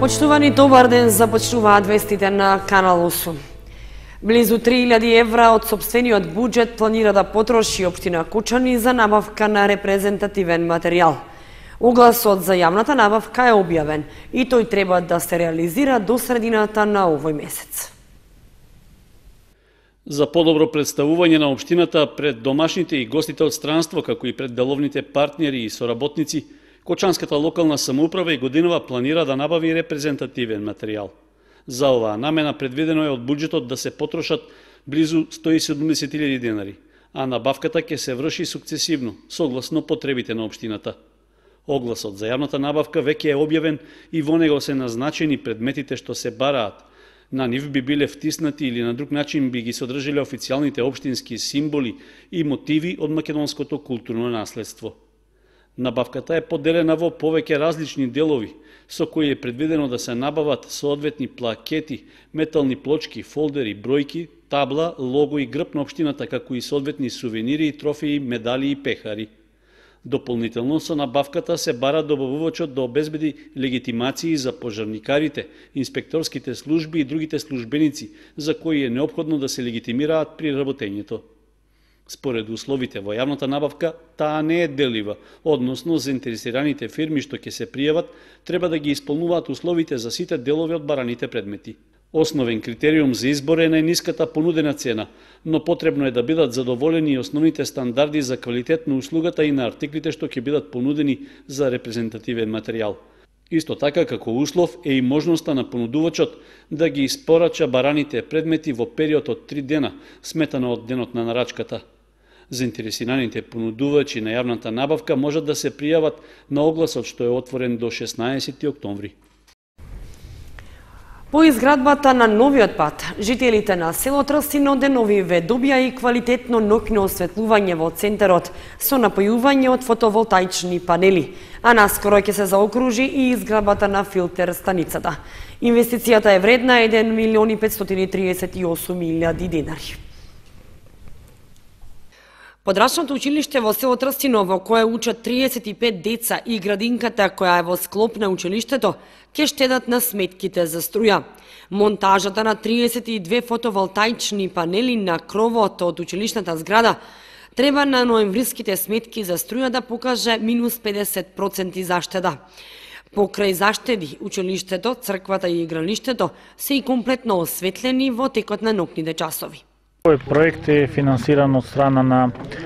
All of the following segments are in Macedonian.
Почтувани добар ден започнуваат вестите на Канал 8. Близу 3000 евра од собствениот буџет планира да потроши Обштина Кучани за набавка на репрезентативен материјал. Огласот за јавната набавка е објавен и тој треба да се реализира до средината на овој месец. За подобро представување на општината пред домашните и гостите од странство, како и пред деловните партнери и соработници, Кочанската локална самоуправа и годинова планира да набави репрезентативен материјал. За оваа намена предвидено е од буџетот да се потрошат близу 170.000 денари, а набавката ќе се врши сукцесивно, согласно потребите на општината. Огласот за јавната набавка веќе е објавен и во него се назначени предметите што се бараат. На нив би биле втиснати или на друг начин би ги содржале официјалните општински символи и мотиви од македонското културно наследство. Набавката е поделена во повеќе различни делови, со кои е предвидено да се набават соодветни плакети, метални плочки, фолдери, бројки, табла, лого и грб на општината, како и соодветни сувенири и трофеи, медали и пехари. Дополнително со набавката се бара добавувачот да обезбеди легитимации за пожарникарите, инспекторските служби и другите службеници, за кои е необходно да се легитимираат при работењето. Според условите во јавната набавка, таа не е делива, односно заинтересираните фирми што ќе се пријават треба да ги исполнуваат условите за сите делови од бараните предмети. Основен критериум за избор е најниската понудена цена, но потребно е да бидат задоволени и основните стандарди за квалитет на услугата и на артиклите што ќе бидат понудени за репрезентативен материјал. Исто така, како услов е и можноста на понудувачот да ги испорача бараните предмети во период од 3 дена, сметано од денот на нарачката. Заинтересираните понудувачи на јавната набавка можат да се пријават на огласот што е отворен до 16 октомври. По изградбата на новиот пат, жителите на село Трстино деновиве добија и квалитетно ноќно осветлување во центарот со напојување од фотоволтаични панели, а наскоро ќе се заокружи и изградбата на филтер станицата. Инвестицијата е вредна 1 милион и 538 милијади динари. Подрачното училиште во село Трстино, во кое учат 35 деца и градинката која е во склоп на училиштето, ќе штедат на сметките за струја. Монтажата на 32 фотоволтаични панели на кровот од училишната зграда треба на ноемвриските сметки за струја да покаже минус 50% заштеда. Покрај заштеди, училиштето, црквата и игралиштето се и комплетно осветлени во текот на нокните часови. Овој проект е финансиран од страна на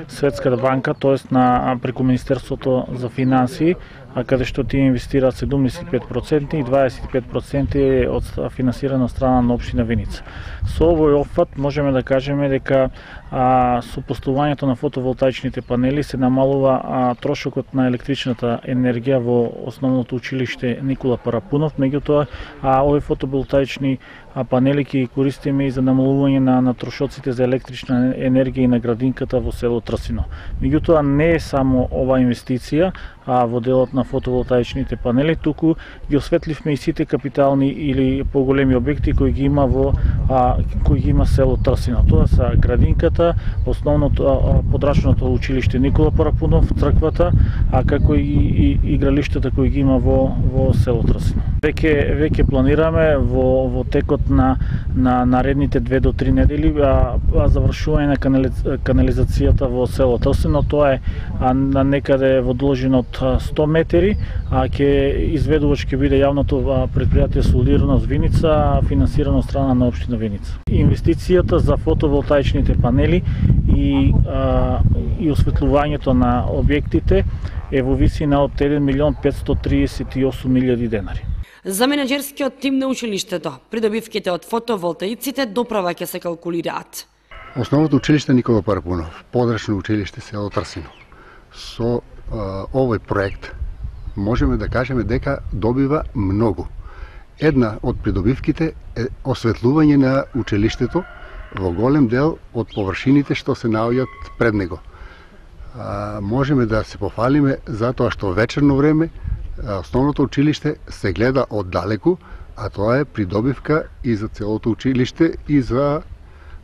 Светската банка, тоест на преку Министерството за финансии, а каде што тие инвестираат 75% и 25% е од финансирана страна на општина Виница. Со овој опфат можеме да кажеме дека а, со постувањето на фотоволтаичните панели се намалува а, трошокот на електричната енергија во основното училиште Никола Парапунов, меѓутоа а, овие фотоволтаични панели ќе користиме и за намалување на, на трошоците за електрична енергија и на градинката во село Трасино. Меѓутоа не е само ова инвестиција, а во делот на фотоволтаичните панели, туку ги осветливме и сите капитални или поголеми објекти кои ги има во а, кои ги има село Трсино. Тоа са градинката, основното а, подрачното училиште Никола Парапунов, црквата, а како и, и игралиштата кои ги има во во село Трсино. Веќе веќе планираме во во текот на на наредните две до три недели а, а завршување на канализацијата во село Трсино, тоа е а, на некаде во должина од 100 метри, а ќе изведувач ќе биде јавното предпријатие Солидирно Виница, финансирано од страна на општина Виница. Инвестицијата за фотоволтаичните панели и а, и осветлувањето на објектите е во висина од 1 милион 538 милијади денари. За менеджерскиот тим на училиштето, придобивките од фотоволтаиците доправа ќе се калкулираат. Основното училиште Никола Парапунов, подрачно училиште село Трсино. Со овој проект можеме да кажеме дека добива многу. Една од придобивките е осветлување на училиштето во голем дел од површините што се наоѓаат пред него. А, можеме да се пофалиме затоа што вечерно време основното училиште се гледа од далеку, а тоа е придобивка и за целото училиште и за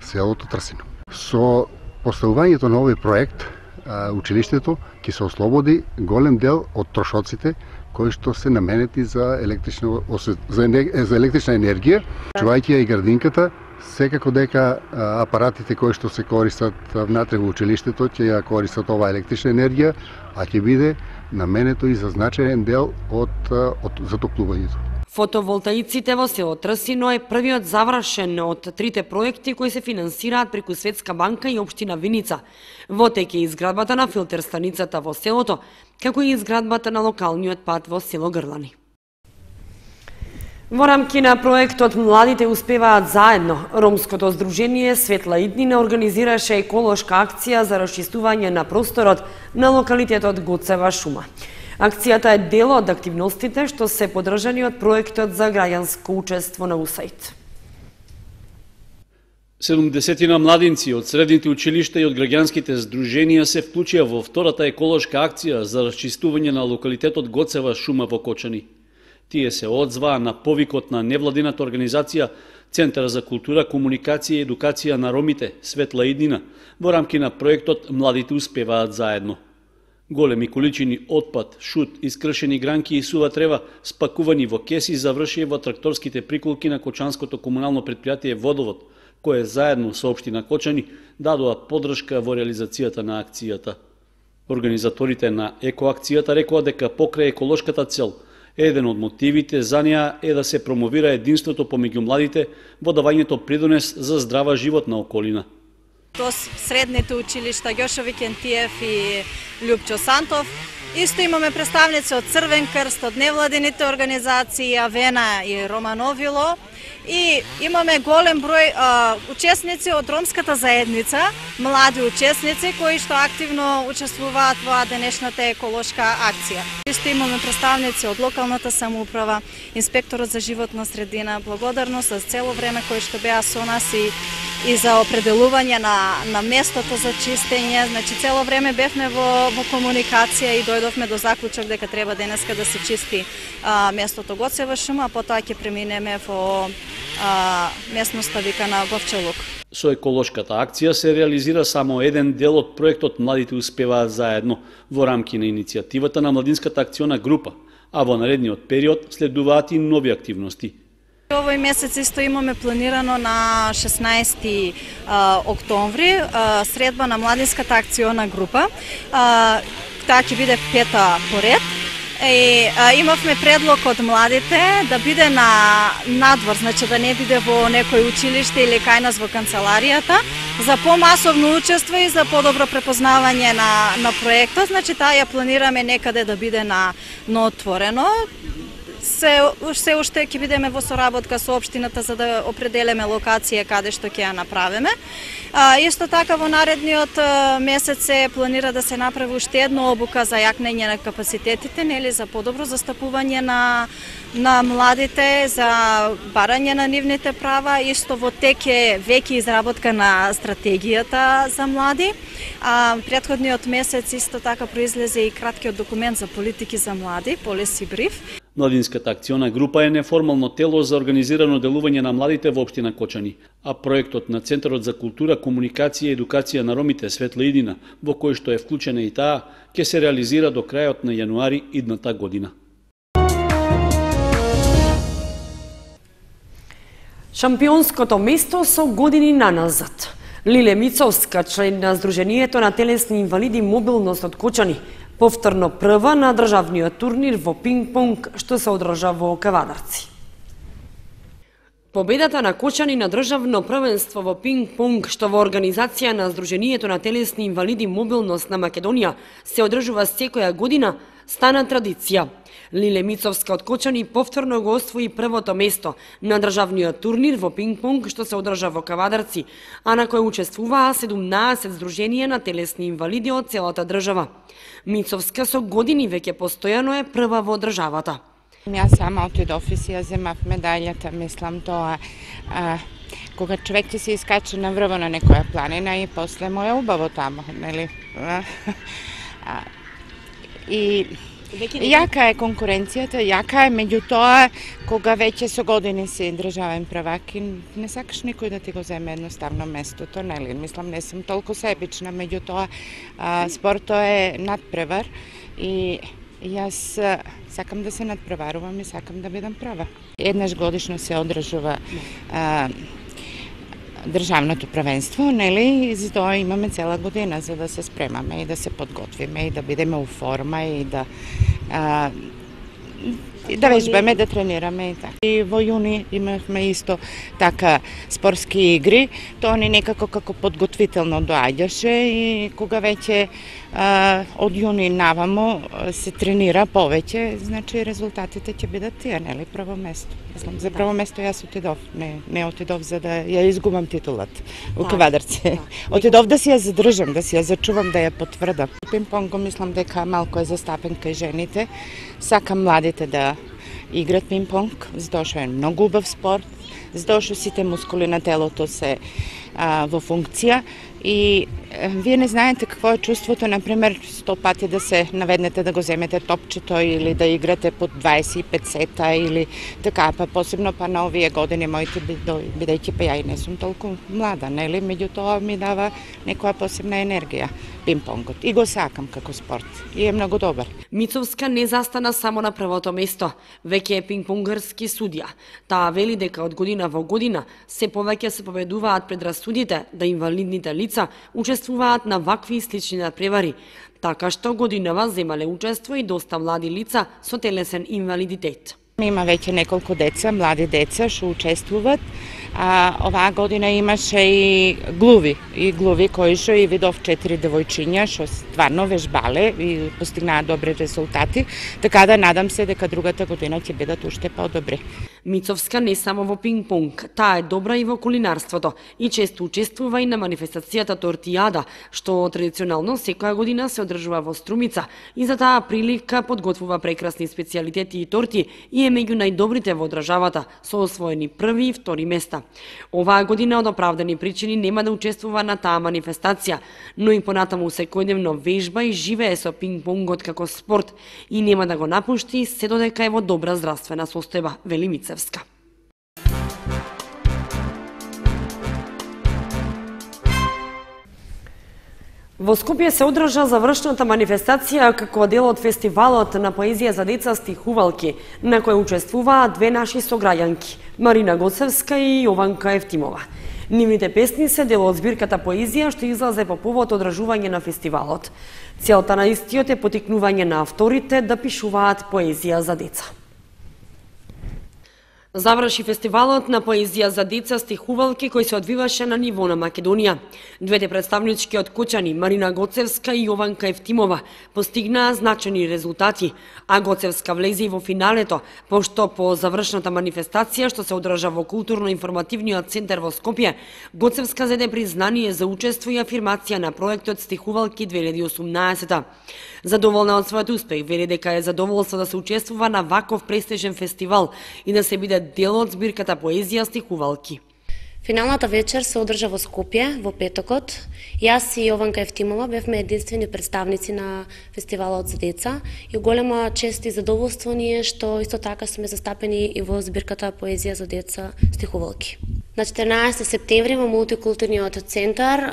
селото Трсино. Со поставувањето на овој проект училиштето ќе се ослободи голем дел од трошоците кои што се наменети за електрична за, за електрична енергија, чувајќи ја и градинката, секако дека апаратите кои што се користат внатре во училиштето ќе ја користат оваа електрична енергија, а ќе биде наменето и за значаен дел од, од затоплувањето. Фотоволтаиците во село Трсино е првиот завршен од трите проекти кои се финансираат преку Светска банка и Обштина Виница. Во теке изградбата на филтер станицата во селото, како и изградбата на локалниот пат во село Грлани. Во рамки на проектот Младите успеваат заедно, Ромското здружение Светла Иднина организираше еколошка акција за расчистување на просторот на локалитетот Гоцева шума. Акцијата е дел од активностите што се подржани од проектот за граѓанско учество на УСАИД. 70 на младинци од средните училишта и од граѓанските здруженија се вклучија во втората еколошка акција за расчистување на локалитетот Гоцева шума во Кочани. Тие се одзваа на повикот на невладината организација Центар за култура, комуникација и едукација на ромите Светла Иднина во рамки на проектот Младите успеваат заедно. Големи количини отпад, шут, искршени гранки и сува трева спакувани во кеси завршија во тракторските приколки на Кочанското комунално предпријатие Водовод, кое заедно со општина Кочани дадоа подршка во реализацијата на акцијата. Организаторите на екоакцијата рекоа дека покрај еколошката цел – Еден од мотивите за неа е да се промовира единството помеѓу младите во давањето придонес за здрава животна околина. Тоа средните училишта Ѓошови Кентиев и Лјупчо Сантов. Исто имаме представници од Црвен крст, од невладените организации Авена и Романовило и имаме голем број а, учесници од ромската заедница, млади учесници кои што активно учествуваат во денешната еколошка акција. Исто имаме представници од локалната самоуправа, инспекторот за животна средина, благодарност за цело време кои што беа со нас и и за определување на, на местото за чистење. Значи, цело време бевме во, во комуникација и дојдовме до заклучок дека треба денеска да се чисти а, местото Гоцева шума, а потоа ќе преминеме во а, местноста викана Говчелук. Со еколошката акција се реализира само еден дел од проектот Младите успеваат заедно во рамки на иницијативата на Младинската акциона група, а во наредниот период следуваат и нови активности. Овој месец исто имаме планирано на 16 октомври средба на Младинската акциона група. Таа ќе биде пета поред И, а, имавме предлог од младите да биде на надвор, значи да не биде во некој училиште или кај нас во канцеларијата, за помасовно учество и за подобро препознавање на, на проектот. Значи таа ја планираме некаде да биде на, на отворено се, се уште ќе бидеме во соработка со општината за да определиме локација каде што ќе ја направиме. А, исто така во наредниот месец се планира да се направи уште една обука за јакнење на капацитетите, нели за подобро застапување на на младите за барање на нивните права, исто во тек е веќе изработка на стратегијата за млади. А, предходниот месец исто така произлезе и краткиот документ за политики за млади, Policy Brief. Младинската акциона група е неформално тело за организирано делување на младите во општина Кочани, а проектот на Центарот за култура, комуникација и едукација на ромите Светла Идина, во кој што е вклучена и таа, ќе се реализира до крајот на јануари идната година. Шампионското место со години наназад. Лиле Мицовска, член на Сдруженијето на телесни инвалиди мобилност од Кочани, повторно прва на државниот турнир во пинг-понг што се одржа во Кавадарци. Победата на Кочани на државно првенство во пинг-понг што во организација на Сдруженијето на телесни инвалиди мобилност на Македонија се одржува секоја година стана традиција. Лиле Мицовска од Кочани повторно го освои првото место на државниот турнир во пинг-понг што се одржа во Кавадарци, а на кој учествуваа 17 здруженија на телесни инвалиди од целата држава. Мицовска со години веќе постојано е прва во државата. Ја сама од офисија, земав медаљата, мислам тоа а, кога човек ќе се искаче на врво на некоја планина и после му е убаво тамо, нели? А, и Јака е конкуренцијата, јака е, меѓутоа, кога веќе со години си државен првак и не сакаш никој да ти го земе едноставно местото, нели? Мислам, не сум толку себична, меѓутоа, спорто е надпревар и Јас сакам да се надпреварувам и сакам да бидам права. Еднаш годишно се одржува а, државното правенство, нели, и за тоа имаме цела година за да се спремаме и да се подготвиме и да бидеме у форма и да а, да вежбаме, да тренираме и така. И во јуни имавме исто така спортски игри, тоа ни некако како подготвително доаѓаше и кога веќе а, од јуни навамо се тренира повеќе, значи резултатите ќе бидат тие, нели, прво место. Мислам, за прво место јас отидов, не, не отидов за да ја изгубам титулат у Да, квадарце. да. Отидов да си ја задржам, да си ја зачувам, да ја потврдам. Пинг-понго мислам дека малку е застапен кај жените. Сакам младите да играт пинг-понг, затоа што е многу убав спорт, затоа што сите мускули на телото се а, во функција и а, вие не знаете какво е чувството, например, сто пати да се наведнете да го земете топчето или да играте под 25 сета или така, па посебно па на овие години моите бидејќи па ја и не сум толку млада, нели? Меѓутоа ми дава некоја посебна енергија пинг-понгот и го сакам како спорт и е многу добар. Мицовска не застана само на првото место, веќе е пингпонгарски судија. Таа вели дека од година во година се повеќе се победуваат предрасудите да инвалидните лица учествуваат на вакви и слични надпревари, така што годинава земале учество и доста млади лица со телесен инвалидитет. Има веќе неколку деца, млади деца што учествуваат. А, оваа година имаше и глуви, и глуви кои што и видов четири девојчиња што стварно вежбале и постигнаа добри резултати, така да надам се дека другата година ќе бидат уште подобри. Мицовска не само во пинг-понг, таа е добра и во кулинарството. И често учествува и на манифестацијата Тортијада, што традиционално секоја година се одржува во Струмица. И за таа прилика подготвува прекрасни специјалитети и торти и е меѓу најдобрите во државата, со освоени први и втори места. Оваа година од оправдани причини нема да учествува на таа манифестација, но и понатаму секојдневно вежба и живее со пинг-понгот како спорт. И нема да го напушти се додека е во добра здравствена состојба, вели Мицевска. Во Скопје се одржа завршната манифестација како дел од фестивалот на поезија за деца стихувалки, на кој учествуваа две наши сограѓанки, Марина Гоцевска и Јованка Евтимова. Нивните песни се дел од збирката поезија што излазе по повод одржување на фестивалот. Целта на истиот е потикнување на авторите да пишуваат поезија за деца. Заврши фестивалот на поезија за деца стихувалки кој се одвиваше на ниво на Македонија. Двете представнички од Кучани, Марина Гоцевска и Јованка Евтимова, постигнаа значени резултати, а Гоцевска влезе и во финалето, пошто по завршната манифестација што се одржа во културно-информативниот центар во Скопје, Гоцевска зеде признание за учество и афирмација на проектот Стихувалки 2018. Задоволна од својот успех, вели дека е задоволство да се учествува на ваков престижен фестивал и да се биде дел од збирката поезија стихувалки. Финалната вечер се одржа во Скопје во петокот. Јас и Јованка Евтимова бевме единствени представници на фестивалот за деца и голема чест и задоволство ни е што исто така сме застапени и во збирката поезија за деца стихувалки. На 14 септември во мултикултурниот центар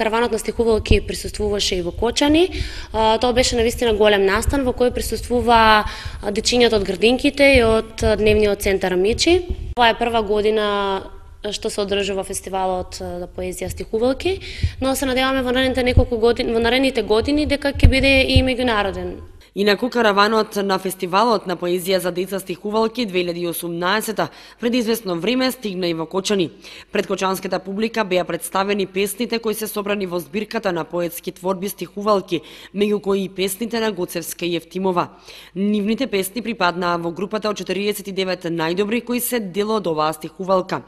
караванот на стихувалки присуствуваше и во Кочани. Тоа беше навистина голем настан во кој присуствува дечињата од градинките и од дневниот центар Мичи. Ова е прва година што се одржува фестивалот за поезија стихувалки, но се надеваме во наредните неколку години, во наредните години дека ќе биде и меѓународен. Инаку караванот на фестивалот на поезија за деца стихувалки 2018 пред известно време стигна и во Кочани. Пред кочанската публика беа представени песните кои се собрани во збирката на поетски творби стихувалки, меѓу кои и песните на Гоцевска и Евтимова. Нивните песни припаднаа во групата од 49 најдобри кои се дел од оваа стихувалка.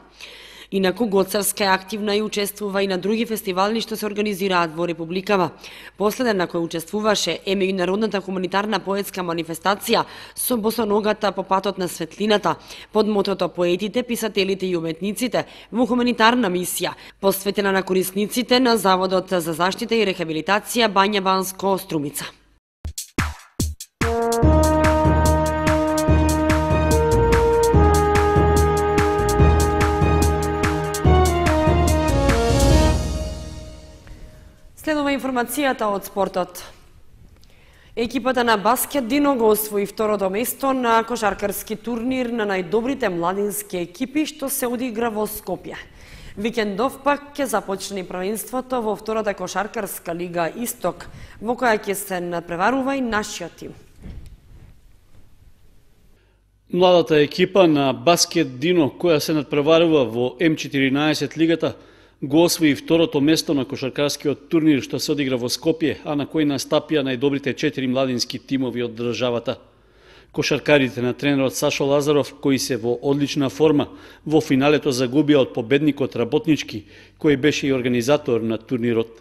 Инаку Гоцарска е активна и учествува и на други фестивали што се организираат во Републикава. Последен на кој учествуваше е меѓународната хуманитарна поетска манифестација со босоногата по патот на светлината, под мотото поетите, писателите и уметниците во хуманитарна мисија, посветена на корисниците на Заводот за заштита и рехабилитација Бања Банско Струмица. Информацијата од спортот. Екипата на Баскет Дино го освои второто место на кошаркарски турнир на најдобрите младински екипи што се одигра во Скопје. Викендов пак ќе започне правенството во втората кошаркарска лига Исток, во која ќе се надпреварува и нашиот тим. Младата екипа на Баскет Дино, која се надпреварува во М14 лигата, го освои второто место на кошаркарскиот турнир што се одигра во Скопје, а на кој настапија најдобрите четири младински тимови од државата. Кошаркарите на тренерот Сашо Лазаров, кои се во одлична форма, во финалето загубија од победникот Работнички, кој беше и организатор на турнирот.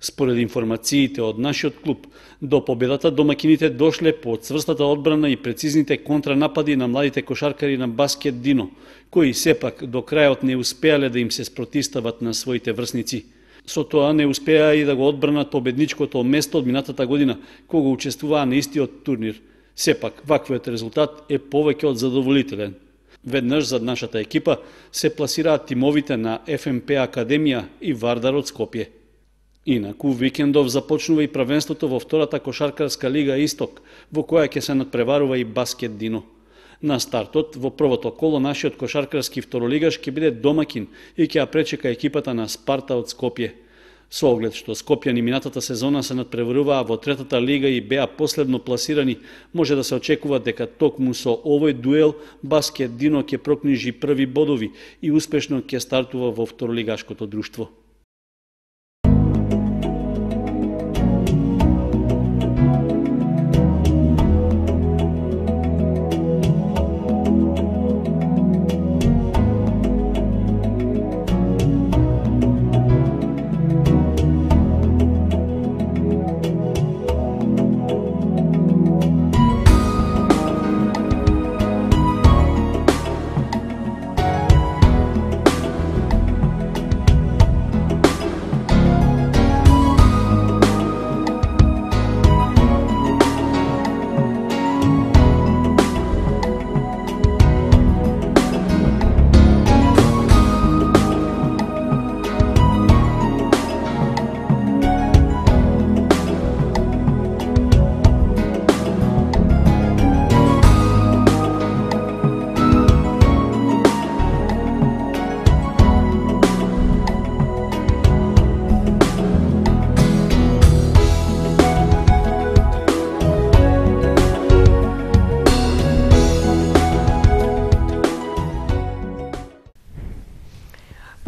Според информациите од нашиот клуб, до победата домакините дошле по цврстата одбрана и прецизните контранапади на младите кошаркари на Баскет Дино, кои сепак до крајот не успеале да им се спротистават на своите врсници. Со тоа не успеа и да го одбранат победничкото место од минатата година, кога учествуваа на истиот турнир. Сепак, ваквиот резултат е повеќе од задоволителен. Веднаш за нашата екипа се пласираат тимовите на ФМП Академија и Вардар од Скопје. Инаку, викендов започнува и правенството во втората кошаркарска лига Исток, во која ќе се надпреварува и баскет Дино. На стартот, во првото коло, нашиот кошаркарски второлигаш ќе биде домакин и ќе ја пречека екипата на Спарта од Скопје. Со оглед што Скопјани минатата сезона се надпреваруваа во третата лига и беа последно пласирани, може да се очекува дека токму со овој дуел Баскет Дино ќе прокнижи први бодови и успешно ќе стартува во второлигашкото друштво.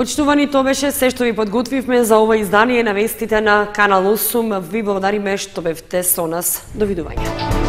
Почитувани, тоа беше се што ви подготвивме за ова издание на вестите на Канал 8. Ви благодариме што бевте со нас. Довидување.